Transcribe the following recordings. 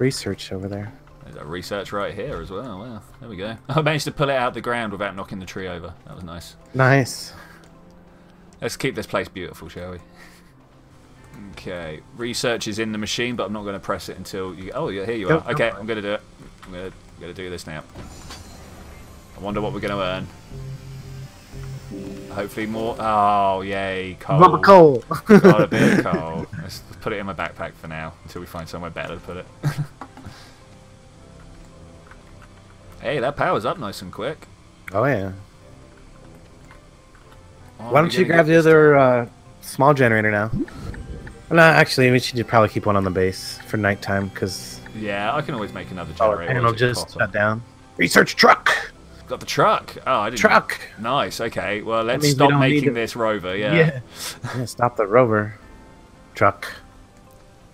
research over there. There's a research right here as well. Wow, there we go. I managed to pull it out of the ground without knocking the tree over. That was nice. Nice. Let's keep this place beautiful, shall we? Okay, research is in the machine, but I'm not going to press it until you. Oh, yeah, here you Nope, are. Okay, I'm going to do it. I'm going to, going to do this now. I wonder what we're going to earn. Hopefully more. Oh, yay, coal. Rubber coal. Got a bit of coal. Let's put it in my backpack for now until we find somewhere better to put it. hey, that powers up nice and quick. oh yeah. Oh, Why don't you grab the other uh, small generator now? Well, no, actually, we should probably keep one on the base for nighttime because. Yeah, I can always make another generator. panel once it'll just pops shut down. Research truck. Got the truck. Oh, I didn't. Truck. Nice. Okay. Well, let's means we stop making to- this rover. Yeah. Yeah, stop the rover. Truck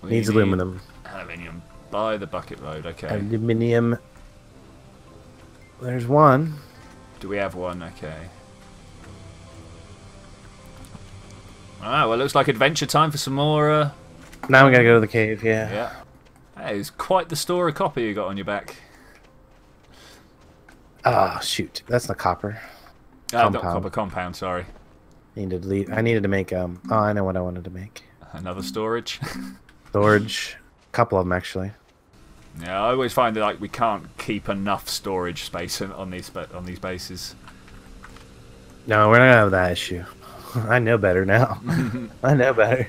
We needs need aluminum. Aluminium. By the bucket load. Okay. Aluminium. There's one. Do we have one? Okay. Ah, well, looks like adventure time for some more. Uh, Now we gotta go to the cave. Yeah. yeah. That is quite the store of copper you got on your back. Oh shoot, that's the copper. Uh, not Compound. copper compound. Sorry. Needed to leave. I needed to make um. Oh, I know what I wanted to make. Another storage. Storage. A couple of them actually. yeah, I always find that like we can't keep enough storage space on- these on these bases. No, we're not gonna have that issue. I know better now. I know better.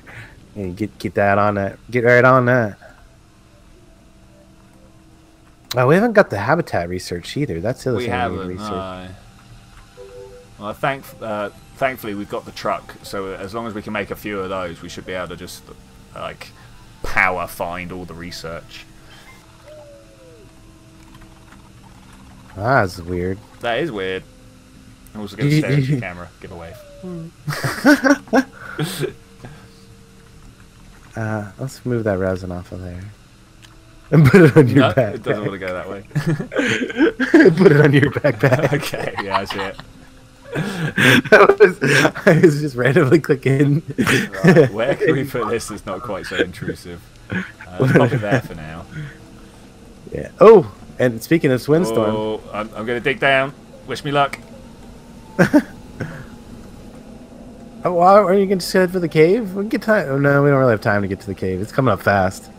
Yeah, get get that on that. Get right on that. Oh, we haven't got the habitat research either. That's the other we thing we haven't. need research. No. Well, thank, uh, thankfully we've got the truck, so as long as we can make a few of those, we should be able to just like power find all the research. That's weird. That is weird. I'm also going to stare at the camera. Give a wave. Uh, let's move that resin off of there. And put it on your No, backpack. it doesn't want to go that way. put it on your backpack. okay, yeah, I see it. was, I was just randomly clicking. Right, where can we put this that's not quite so intrusive? Uh, let's pop it there for now. Yeah. Oh, and speaking of windstorm, Oh, I'm, I'm going to dig down. Wish me luck. oh, are you going to head for the cave? We can get time. Oh, no, we don't really have time to get to the cave. It's coming up fast.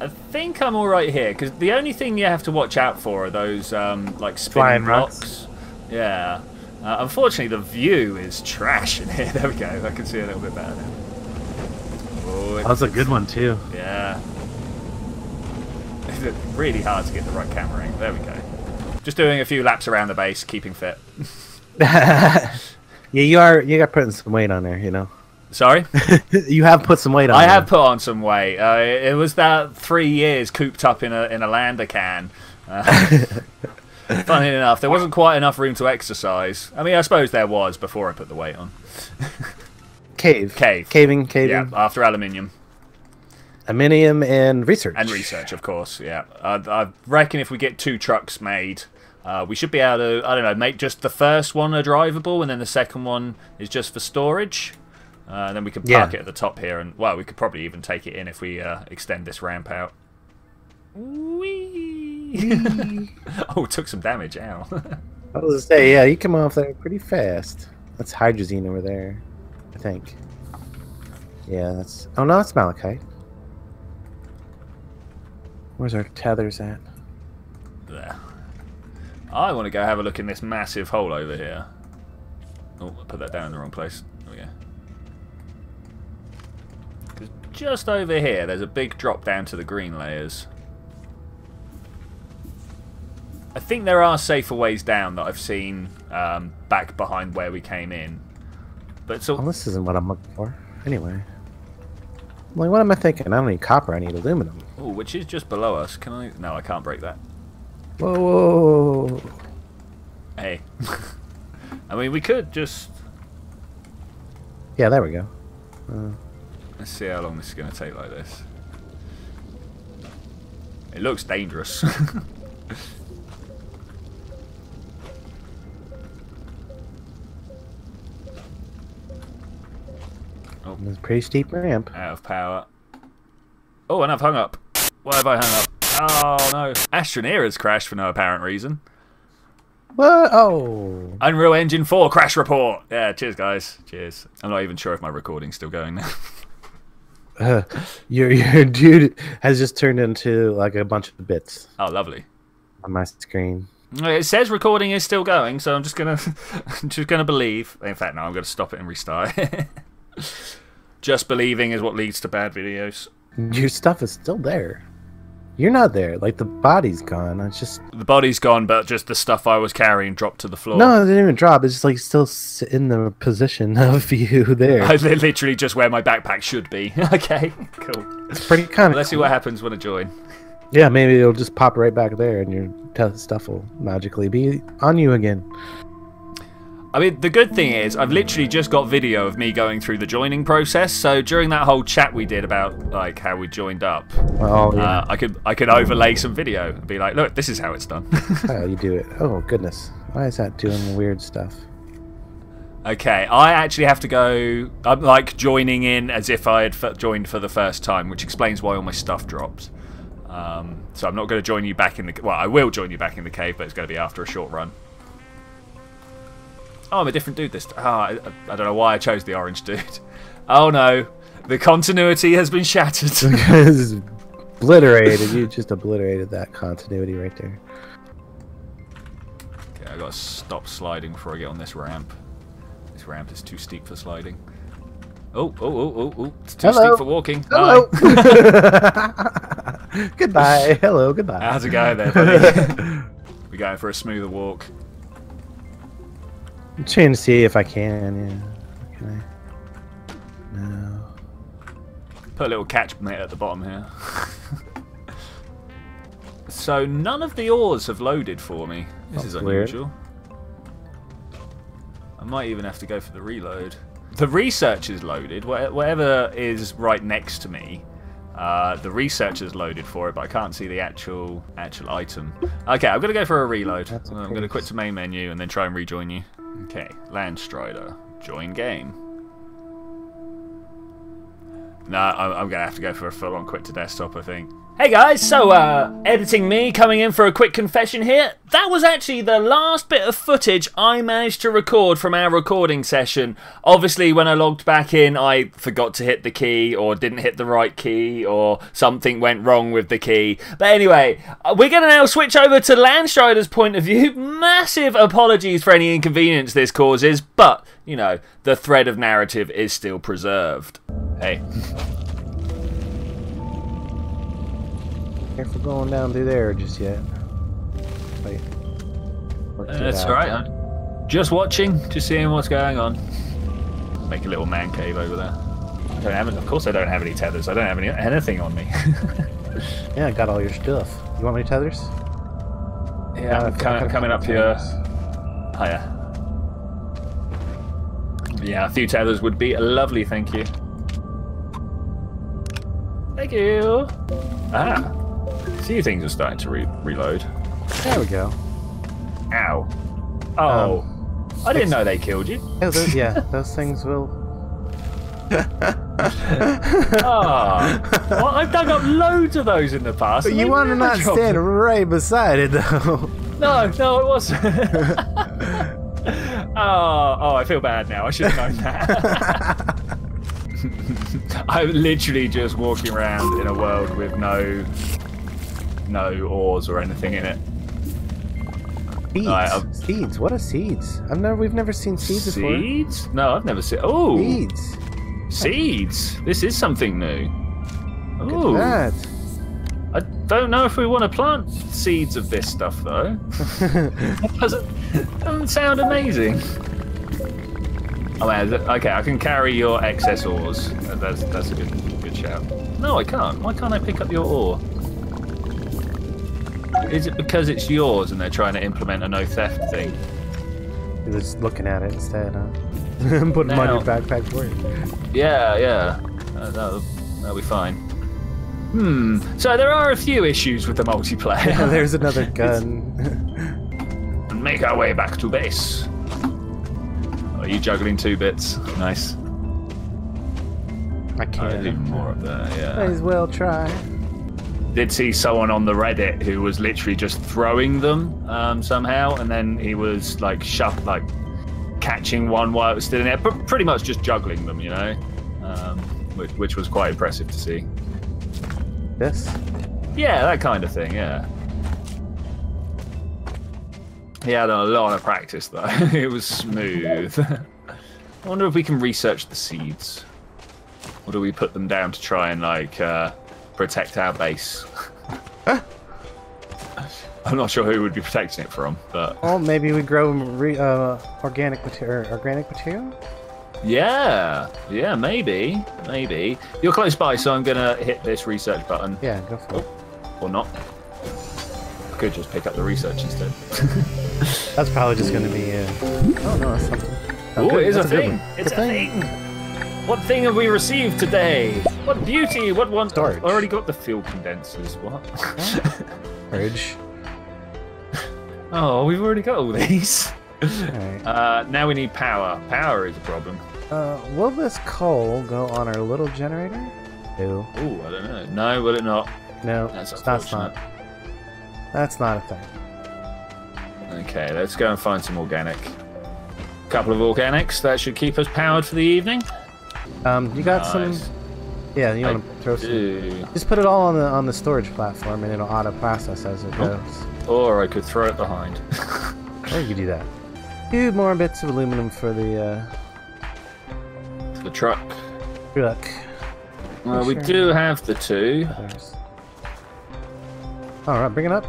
I think I'm all right here because the only thing you have to watch out for are those um, like spinning Flying blocks. rocks. Yeah. Uh, unfortunately, the view is trash in here. There we go. I can see a little bit better now. Oh, That was a good one too. yeah. It's really hard to get the right camera angle. There we go. Just doing a few laps around the base, keeping fit. yeah, you are. You got putting some weight on there. You know. Sorry. you have put some weight on. I there. have put on some weight. Uh, it was that three years cooped up in a in a lander can. Uh, funny enough, there wasn't quite enough room to exercise. I mean, I suppose there was before I put the weight on. cave. Cave. Caving. Caving. Yeah, after aluminium Aluminium and research. and research, of course. Yeah, uh, I reckon if we get two trucks made, uh, we should be able to. I don't know, make just the first one a drivable, and then the second one is just for storage. Uh, and then we can park Yeah. it at the top here, and well, we could probably even take it in if we uh, extend this ramp out. Whee! oh, took some damage. Ow. I was gonna say, yeah, you come off there pretty fast. That's hydrazine over there, I think. Yeah, that's. Oh no, that's malachite. Where's our tethers at? there. I want to go have a look in this massive hole over here. Oh, I put that down in the wrong place. There we go. 'Cause just over here, there's a big drop down to the green layers. I think there are safer ways down that I've seen um, back behind where we came in. But so Well, this isn't what I'm looking for. Anyway. Like, what am I thinking? I don't need copper, I need aluminum. oh, which is just below us. Can I? No, I can't break that. Whoa, whoa, whoa. Hey, I mean, we could just Yeah, there we go. Uh, Let's see how long this is going to take like this. It looks dangerous. it's a pretty steep ramp. Out of power. Oh, and I've hung up. Why have I hung up? Oh no. Astroneer has crashed for no apparent reason. What? Oh. Unreal Engine 4 crash report. Yeah, cheers, guys. Cheers. I'm not even sure if my recording's still going now. Uh, your your dude has just turned into like a bunch of bits oh, lovely. on my screen. It says recording is still going, so I'm just gonna, just gonna believe. In fact, no, I'm gonna stop it and restart. just believing is what leads to bad videos. Your stuff is still there. You're not there. Like the body's gone. It's just The body's gone, but just the stuff I was carrying dropped to the floor. no, it didn't even drop. It's just like still in the position of you there. I literally just where my backpack should be. okay, cool. It's pretty kind of. Let's see what happens when I join. Yeah, maybe it'll just pop right back there, and your stuff will magically be on you again. I mean, the good thing is, I've literally just got video of me going through the joining process. So during that whole chat we did about like how we joined up, Oh yeah, uh, I could I could overlay some video and be like, look, this is how it's done. how you do it. Oh goodness, why is that doing weird stuff? okay, I actually have to go. I'm like joining in as if I had f- joined for the first time, which explains why all my stuff dropped. Um, so I'm not going to join you back in the. Well, I will join you back in the cave, but it's going to be after a short run. Oh, I'm a different dude this time. Oh, ah, I, I don't know why I chose the orange dude. Oh no, the continuity has been shattered. Obliterated. You just obliterated that continuity right there. okay, I gotta stop sliding before I get on this ramp. This ramp is too steep for sliding. Oh, oh, oh, oh, oh! It's too Hello. steep for walking. Hello. Bye. goodbye. Hello. Goodbye. How's it going there, buddy? We're going for a smoother walk. I'm trying to see if I can. Yeah. Can I? No. Put a little catch net at the bottom here. so none of the ores have loaded for me. This is That's weird. unusual. I might even have to go for the reload. The research is loaded. Whatever is right next to me, uh, the research is loaded for it, but I can't see the actual actual item. Okay, I'm gonna go for a reload. I'm gonna quit the main menu and then try and rejoin you. Okay, Landstryder, join game. No, I'm, I'm gonna have to go for a full-on quit to desktop. I think. Hey guys, so uh, editing me coming in for a quick confession here. That was actually the last bit of footage I managed to record from our recording session. Obviously, when I logged back in, I forgot to hit the key, or didn't hit the right key, or something went wrong with the key. But anyway, uh, we're gonna now switch over to Landstryder's point of view. Massive apologies for any inconvenience this causes, but you know the thread of narrative is still preserved. Hey. Careful going down through there just yet. Wait. Worked That's out. all right. I'm just watching, just seeing what's going on. Make a little man cave over there. I don't have, of course, I don't have any tethers. I don't have any anything on me. Yeah, I got all your stuff. You want any tethers? yeah, I'm I've coming, coming up couple here. tethers. Oh, Oh, yeah. A few tethers would be lovely, thank you. Thank you. Ah, a few things are starting to re- reload. There we go. Ow. Oh, I didn't know they killed you. Yeah, those, yeah, those things will. Ah, well, I've dug up loads of those in the past. and you they want to not stand right beside it, though. No, no, it wasn't. oh, oh, I feel bad now. I should have known that. I'm literally just walking around in a world with no, no ores or anything in it. Seeds. Alright, I'll- seeds. What are seeds? I've never. We've never seen seeds before. Seeds? No, I've never seen. Oh, Seeds. seeds. This is something new. Look Ooh, at I don't know if we want to plant seeds of this stuff though. that. Doesn't, doesn't sound amazing. Oh man, okay, I can carry your excess ores. Uh, That's that's a good good shout. No, I can't. Why can't I pick up your ore? Is it because it's yours and they're trying to implement a no theft thing? He was looking at it instead, huh? I'm putting on your backpack for you. Yeah, yeah. Uh, that'll, that'll be fine. Hmm. So there are a few issues with the multiplayer. There's another gun. and make our way back to base. Are you juggling two bits? Nice. I Oh, can't. more up there. Might Yeah. as well try. did see someone on the Reddit who was literally just throwing them um, somehow, and then he was like shuff like catching one while it was still in there, but pretty much just juggling them, you know, um, which, which was quite impressive to see. This? Yeah, that kind of thing. Yeah. He had a lot of practice though. it was smooth. I wonder if we can research the seeds. Or do we put them down to try and like uh, protect our base? I'm not sure who would be protecting it from, but Well, maybe we grow re, uh, organic material. Organic material? Yeah, yeah, maybe, maybe. You're close by, so I'm gonna hit this research button, Yeah, go for it. or not. I could just pick up the research instead. That's probably just going to be. Uh... Oh no, that's something. Oh, good. it is a That's good thing. It's a thing. What thing have we received today? What beauty! What one? Storage. Already got the fuel condensers. What? Fridge. oh, we've already got all these. Alright. Uh, now we need power. Power is a problem. Uh, will this coal go on our little generator? No. Oh, I don't know. No, will it not? No, That's that's not. That's not a thing. Okay, let's go and find some organic. Couple of organics that should keep us powered for the evening. Um, you got Nice. some? Yeah, you want to throw some? do. Just put it all on the on the storage platform, and it'll auto process as it Oh. goes. Or I could throw it behind. Or you could do that. Two more bits of aluminum for the uh, the truck. truck. Well, we do have the two. There's... All right, bring it up.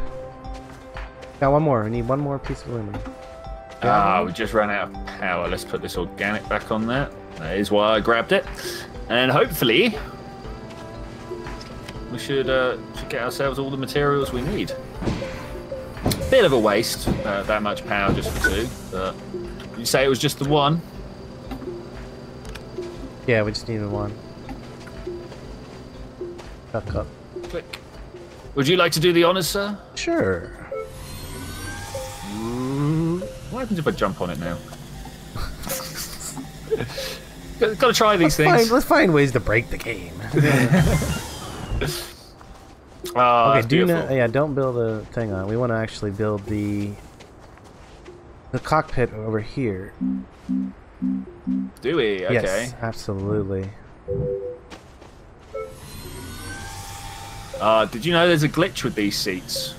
Got one more. We need one more piece of aluminum. Ah, we just ran out of power. Let's put this organic back on there. That is why I grabbed it. And hopefully, we should, uh, should get ourselves all the materials we need. Bit of a waste, uh, that much power just for two. But you say it was just the one? Yeah, we just needed one. Back up. Click. Would you like to do the honors, sir? Sure. What happens if I jump on it now? Got to try these Let's find, things. let's find ways to break the game. Ah, okay, do beautiful. not. Yeah, don't build a thing on. it. We want to actually build the the cockpit over here. Do we? Okay. Yes, absolutely. Uh, did you know there's a glitch with these seats?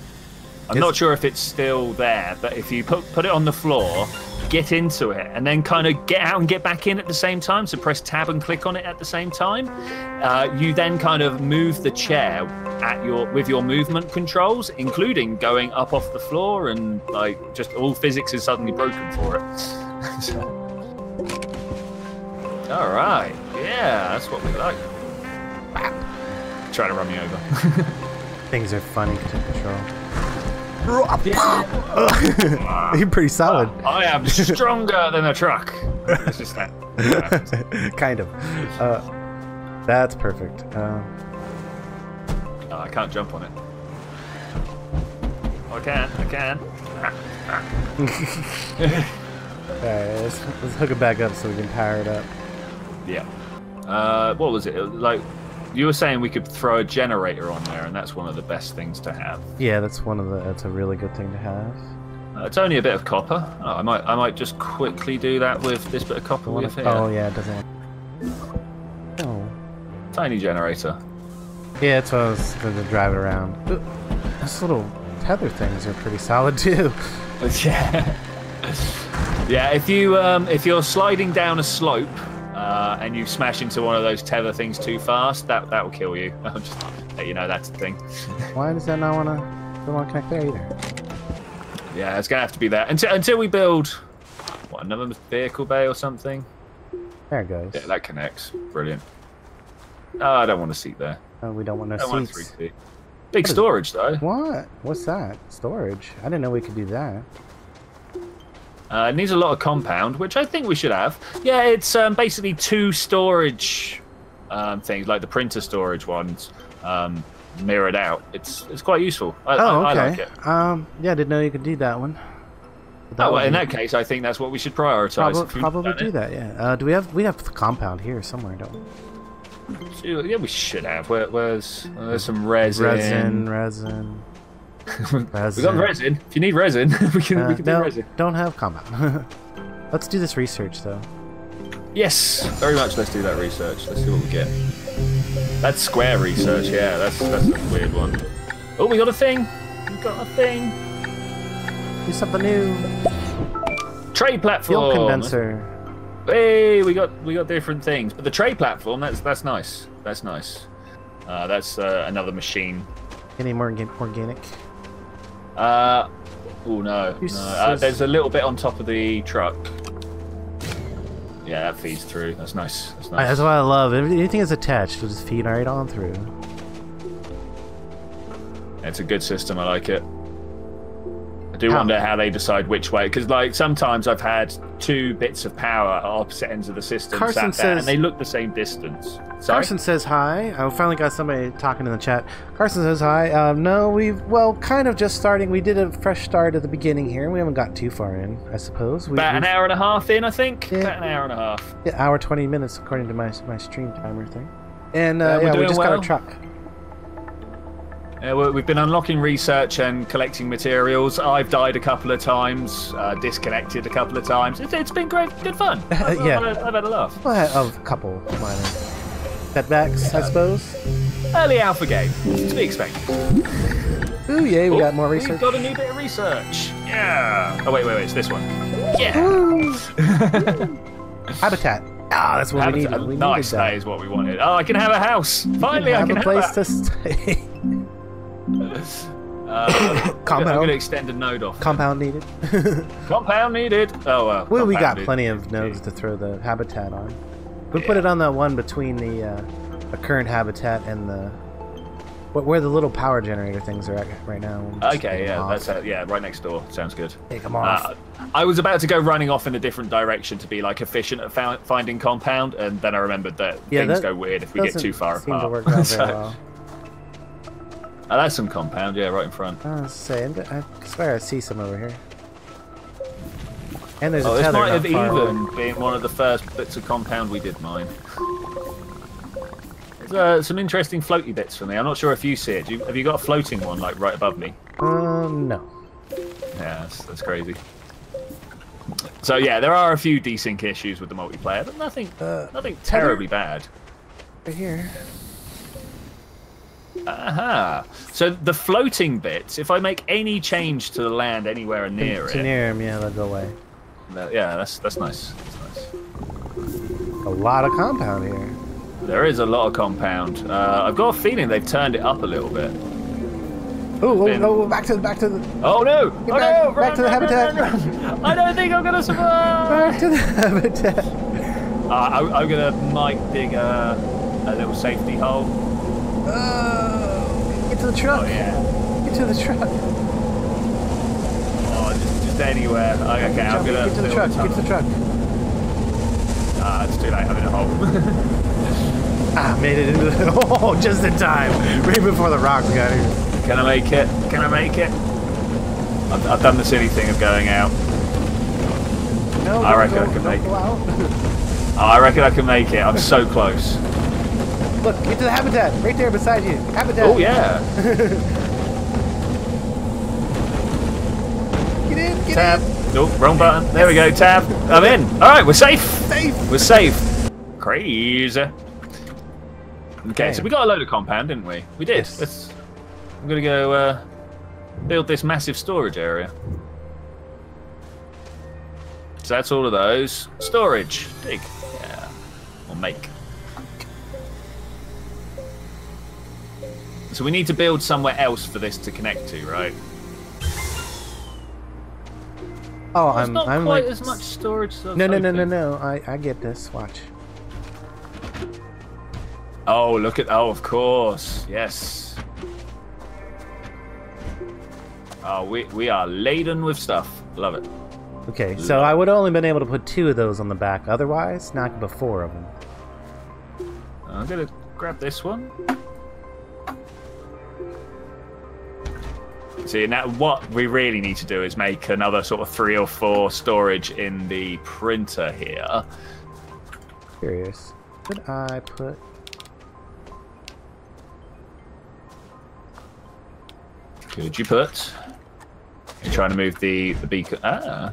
I'm Yes. not sure if it's still there, but if you put put it on the floor, get into it, and then kind of get out and get back in at the same time, so press tab and click on it at the same time, uh, you then kind of move the chair at your with your movement controls, including going up off the floor, and like just all physics is suddenly broken for it. So- all right, yeah, that's what we like. Try to run me over. Things are funny to control. You're pretty solid. I am stronger than a truck. It's just that. kind of. Uh, that's perfect. Uh, I can't jump on it. Oh, I can. I can. Alright, let's, let's hook it back up so we can power it up. Yeah. Uh, what was it? It was Like you were saying, we could throw a generator on there, and that's one of the best things to have. Yeah, that's one of the. That's a really good thing to have. Uh, it's only a bit of copper. Oh, I might. I might just quickly do that with this bit of copper we have here. Oh yeah, it doesn't. Oh. Tiny generator. Yeah, it's what I was going to drive it around. Those little tether things are pretty solid too. Yeah. yeah. If you um, if you're sliding down a slope uh, and you smash into one of those tether things too fast, that that will kill you. I'll just let you know that's the thing. Why does that not want to? Don't want to connect there either. Yeah, it's gonna have to be that until until we build what another vehicle bay or something. There it goes. Yeah, that connects. Brilliant. Oh, I don't want a seat there. Oh, we don't want no I don't want three seats. seat. Big storage though. What? What's that? Storage? I didn't know we could do that. Uh, it needs a lot of compound, which I think we should have. Yeah, it's um, basically two storage um, things, like the printer storage ones, um, mirrored out. It's it's quite useful. I, Oh, I, okay. I like it. Um, yeah, I didn't know you could do that one. But Oh, well, in that case, I think that's what we should prioritize. Probably, probably do it. that. Yeah. Uh, do we have we have the compound here somewhere? Don't we? Yeah, we should have. Where, where's uh, there's some resin? Resin, resin. we got resin. If you need resin, we can Uh, we can no, do resin. don't have compound. Let's do this research though. Yes, very much. Let's do that research. Let's see what we get. That's square research. Yeah, that's that's a weird one. Oh, we got a thing. We got a thing. Do something new. Trade platform. Fuel condenser. Hey, we got we got different things, but the trade platform that's that's nice. That's nice. Uh, that's uh, another machine. Any more organic? Uh, oh no, no. Uh, there's a little bit on top of the truck. Yeah, that feeds through. That's nice. That's nice. That's what I love. If anything is attached, it'll just feed right on through. It's a good system. I like it. I do How- wonder how they decide which way, because like sometimes I've had two bits of power at opposite ends of the system Carson says- and they look the same distance. Sorry? Carson says hi. I finally got somebody talking in the chat. Carson says hi. Um, no, we've well, kind of just starting. We did a fresh start at the beginning here. We haven't got too far in, I suppose. We, About an hour and a half in, I think. Yeah. About an hour and a half. Yeah, hour twenty minutes according to my my stream timer thing. And uh, Yeah, we're yeah, we just got well. our truck. Yeah, we- we've been unlocking research and collecting materials. I've died a couple of times, uh, disconnected a couple of times. It's, it's been great, good fun. I've, Yeah. I've, had, I've had a laugh. Well, a couple minor setbacks, I suppose. Early alpha game, to be expected. Ooh, yay! We Oh, got more research. We've got a new bit of research. Yeah. Oh wait, wait, wait. It's this one. Yeah. Habitat. Ah, that's what we Habitat- needed. We nice. needed That that. is what we wanted. Oh, I can have a house. Finally, I have can a have place a to stay. Uh, I'm going to extend a node off. Compound needed. Compound needed. Oh well. well, we got plenty of nodes to throw the habitat on. We put it on the one between the uh, the current habitat and the where the little power generator things are at right now. We'll just take Okay, yeah, that's uh, yeah, right next door. Sounds good. Take them off. Uh, I was about to go running off in a different direction to be like efficient at finding compound, and then I remembered that Yeah, things that go weird if we get too far apart. to work out very So- well. Oh, that's some compound, yeah, right in front. I was saying, I swear I see some over here. And there's Oh, a this tether might have far away. even been one of the first bits of compound we did mine. There's uh, some interesting floaty bits for me. I'm not sure if you see it. Do you, have you got a floating one like right above me? Um, no. Yeah, that's, that's crazy. So yeah, there are a few desync issues with the multiplayer, but nothing, Uh, nothing tether? terribly bad. Right here. Aha. So the floating bits, if I make any change to the land anywhere near to it, near him, yeah, they'll go away. that- yeah, that's that's nice. That's nice. A lot of compound here. There is a lot of compound. Uh, I've got a feeling they've turned it up a little bit. Oh, Been- oh, back to back to the Oh no! Get oh back- no! back Run, to the run, run, habitat. run. I don't think I'm gonna survive. back to the habitat. Uh, I, I'm gonna might dig a, a little safety hole. Oh, get to the truck. Oh yeah. Get to the truck. Oh, just, just anywhere. Oh, okay, I'm gonna. get to the truck. Get to the truck. Ah, it's too late. I'm in a hole. Ah, made it into the. Oh, just in time. Right before the rocks got here. Can I make it? Can I make it? I've, I've done the silly thing of going out. No, I reckon go, I can make out. Oh, I reckon I can make it. I'm so close. Look, get to the habitat. Right there beside you. Habitat. Oh yeah. Get in. Get Tab. in. Nope, wrong button. There we go. Tab. I'm in. All right, we're safe. Safe. We're safe. Crazy. Okay, so we got a load of compound, didn't we? We did. Yes. Let's. I'm gonna go uh, build this massive storage area. So that's all of those. Storage. Dig. Yeah. Or make. So we need to build somewhere else for this to connect to, right? Oh, There's I'm. not I'm quite like. as much storage. as I No, no, no, no, no. I, I get this. Watch. Oh, look at. Oh, of course. Yes. Oh, we, we are laden with stuff. Love it. Okay, so I would only been able to put two of those on the back. Otherwise, not before of them. I'm going to grab this one. See, now what we really need to do is make another sort of three or four storage in the printer here. Curious. Could I put... Could you put... You're trying to move the, the beacon... Ah.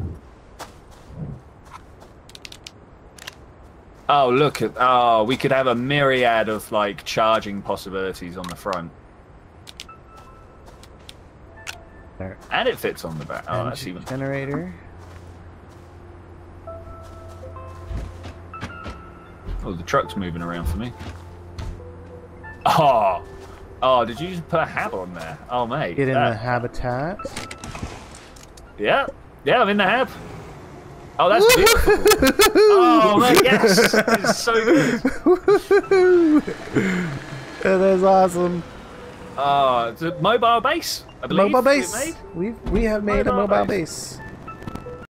Oh, look at... Oh, we could have a myriad of, like, charging possibilities on the front. There. And it fits on the back. Oh, that's even. generator. Oh, the truck's moving around for me. Oh, oh! Did you just put a hat on there? Oh, mate. Get in that- the habitat. Yeah, yeah, I'm in the hab. Oh, that's beautiful. oh, mate, yes, it's so good. That is awesome. Uh, oh, it's a mobile base, I believe. Mobile base. We we have made a Mobile mobile base. base.